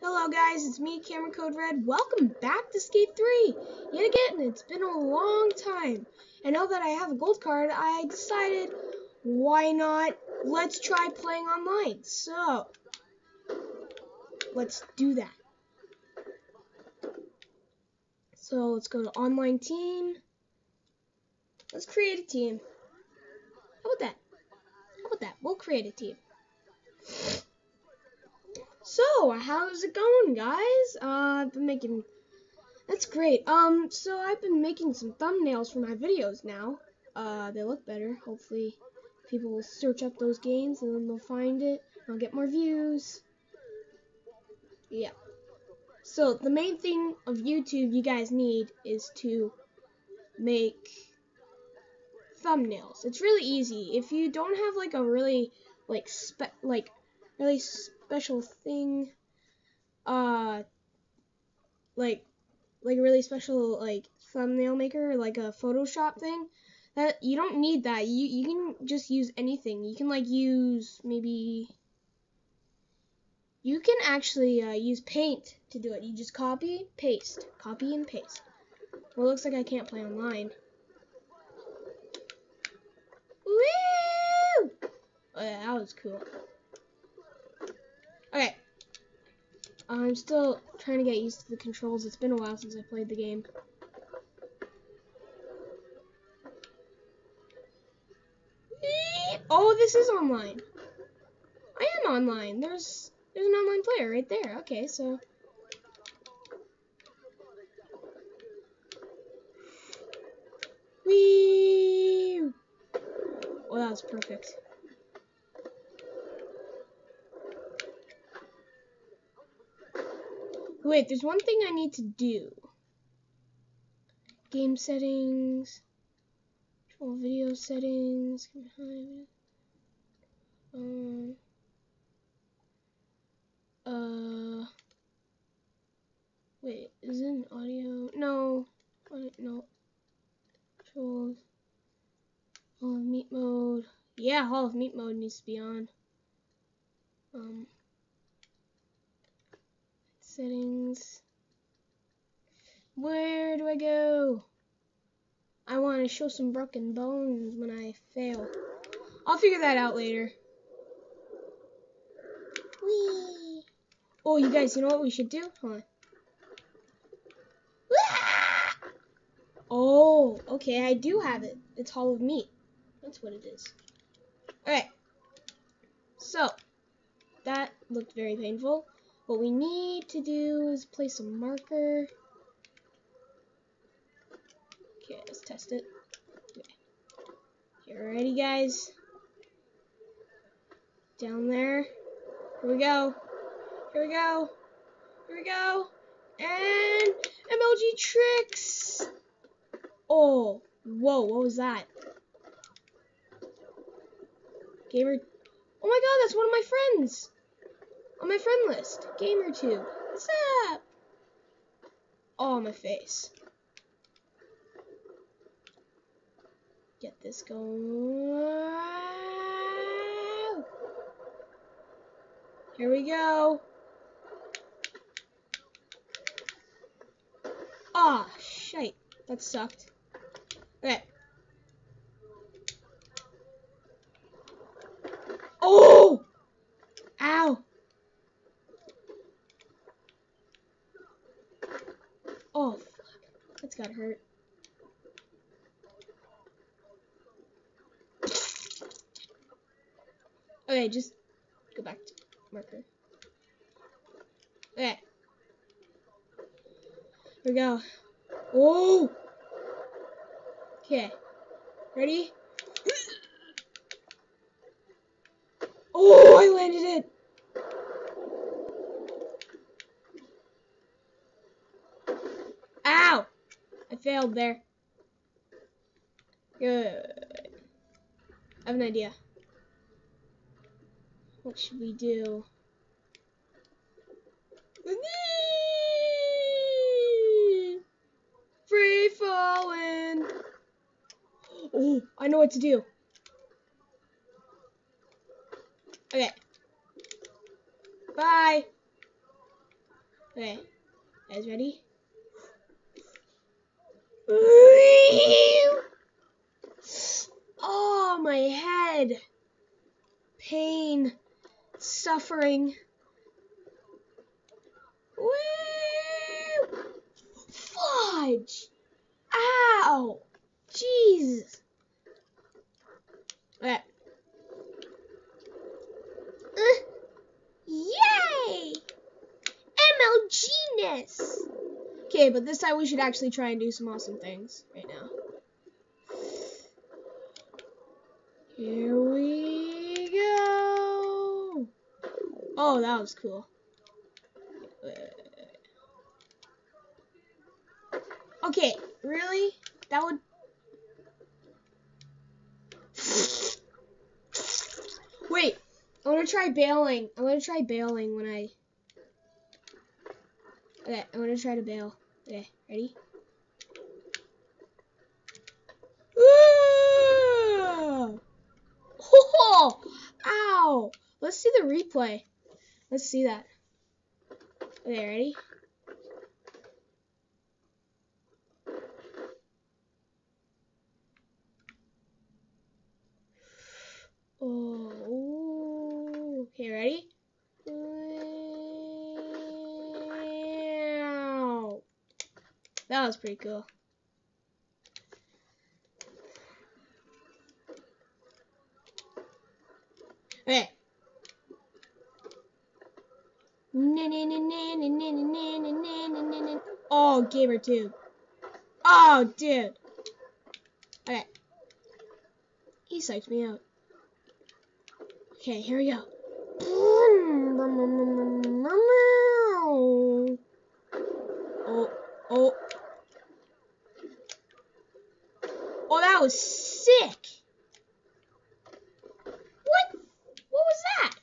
Hello guys, it's me, Cameron CodeRed. Welcome back to Skate 3. Yet again, it's been a long time. And now that I have a gold card, I decided, why not? Let's try playing online. So, let's do that. So, let's go to online team. Let's create a team. How about that? How about that? We'll create a team. So, how's it going, guys? Uh, I've been making. That's great. Um, so I've been making some thumbnails for my videos now. Uh, they look better. Hopefully, people will search up those games and then they'll find it. I'll get more views. Yeah. So the main thing of YouTube you guys need is to make thumbnails. It's really easy. If you don't have like a really like spe like really special thing, uh, like like a really special like thumbnail maker, like a Photoshop thing. That you don't need that. You you can just use anything. You can like use maybe. You can actually uh, use Paint to do it. You just copy, paste, copy and paste. Well, it looks like I can't play online. Woo! Oh, yeah, that was cool. Okay. I'm still trying to get used to the controls. It's been a while since I played the game. Oh, this is online. I am online. There's there's an online player right there. Okay, so Wee! Oh, that was perfect. Wait, there's one thing I need to do. Game settings, control video settings, um, uh, wait, is it audio? No, no, controls, Hall of Meat mode. Yeah, Hall of Meat mode needs to be on. Um, settings. Where do I go? I want to show some broken bones when I fail. I'll figure that out later. Whee! Oh, you guys, you know what we should do? Hold on. Oh, okay, I do have it. It's Hall of Meat. That's what it is. Alright. So, that looked very painful. What we need to do is place a marker. Okay, let's test it. Okay. You ready, guys? Down there. Here we go. Here we go. Here we go. And MLG tricks. Oh, whoa, what was that? Gamer. Oh my god, that's one of my friends on my friend list. GamerTube. What's up? Oh, my face. Get this going. Here we go. Ah, oh, shite. That sucked. Okay. Oh! Ow! Oh, fuck. That's gotta hurt. Okay, just go back to marker. Okay. Here we go. Oh! Okay. Ready? Oh, I landed it! Ow! I failed there. Good. I have an idea. What should we do? Free falling. Oh, I know what to do. Okay. Bye. Okay, guys ready? Oh, my head. Pain. Suffering. Woo! Fudge! Ow! Jesus! Okay. Uh, yay! MLGness! Okay, but this time we should actually try and do some awesome things right now. Here we go! Oh, that was cool. Okay, really? That would... Wait, I want to try bailing. I want to try bailing when I... Okay, I want to try to bail. Okay, ready? Ooh! Oh! Ow! Let's see the replay. Let's see that. Okay, ready? Oh, okay, ready? That was pretty cool. Okay. Oh, gamer tube. Oh, dude. Okay. He psyched me out. Okay, here we go. Oh, oh. Oh, that was sick. What? What was that?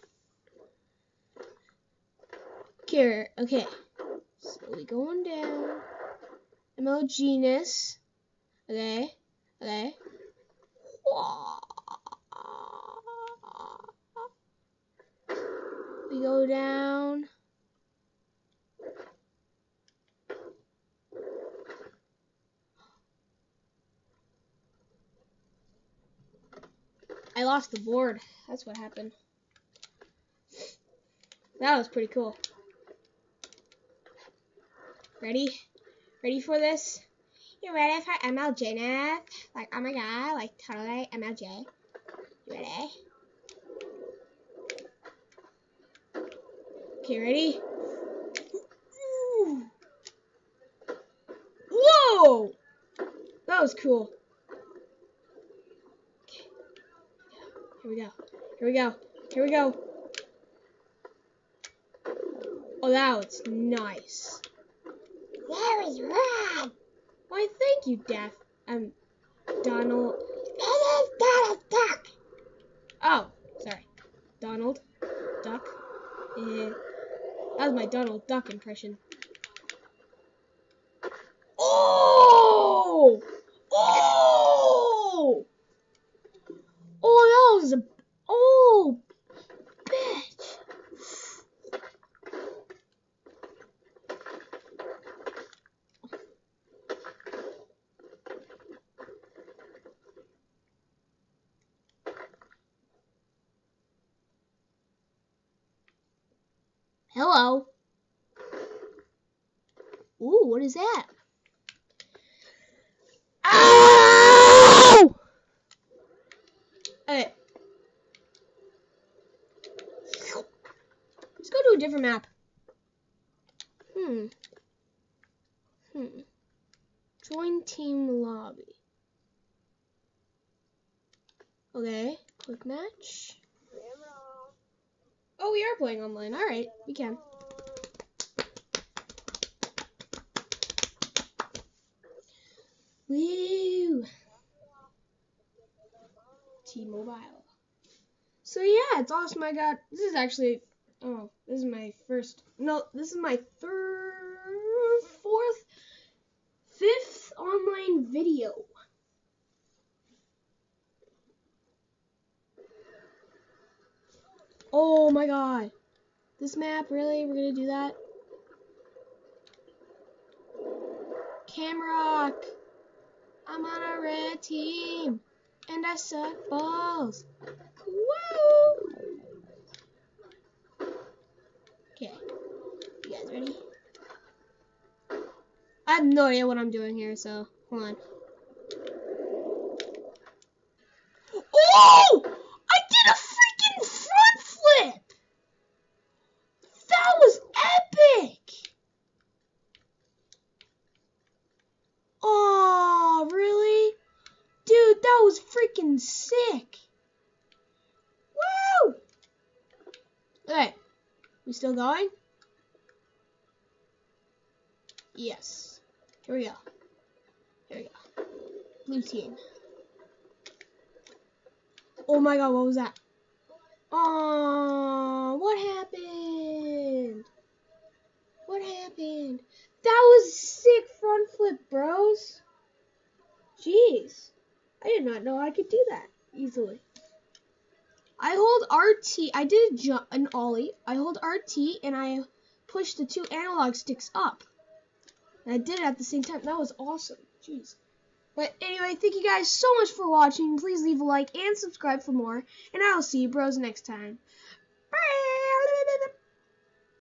Here, okay. Slowly going down. MLGness. Okay, okay. We go down. I lost the board. That's what happened. That was pretty cool. Ready? Ready for this? You ready for MLG now? Like, oh my god, like totally MLG. You ready? Okay, ready? Whoa! That was cool. Here we go. Here we go. Here we go. Oh, that was nice. That was wrong. Why, thank you, Death. Um, Donald. That is Donald Duck. Oh, sorry. Donald Duck. Eh, that was my Donald Duck impression. Oh! Oh! A. Oh, bitch. Hello. Ooh, what is that? Ow! Okay. A different map. Hmm. Hmm. Join team lobby. Okay, quick match. Oh, we are playing online. All right, we can. Woo! T-Mobile. So yeah, it's awesome. I got this is actually oh, this is my first no, this is my third, fourth, fifth online video. Oh my god. This map, really? We're gonna do that? Camrock. I'm on a red team. And I suck balls. Woo! Okay. You guys ready? I have no idea what I'm doing here, so hold on. Oh! I did a freaking front flip! That was epic! Oh, really? Dude, that was freaking sick! Woo! Okay, we still going? Yes. Here we go. Here we go. Blue team. Oh my god, what was that? Oh, what happened? What happened? That was sick front flip, bros. Jeez. I did not know I could do that easily. I hold RT. I did a jump, an ollie. I hold RT and I push the two analog sticks up. And I did it at the same time. That was awesome. Jeez. But anyway, thank you guys so much for watching. Please leave a like and subscribe for more. And I will see you bros next time.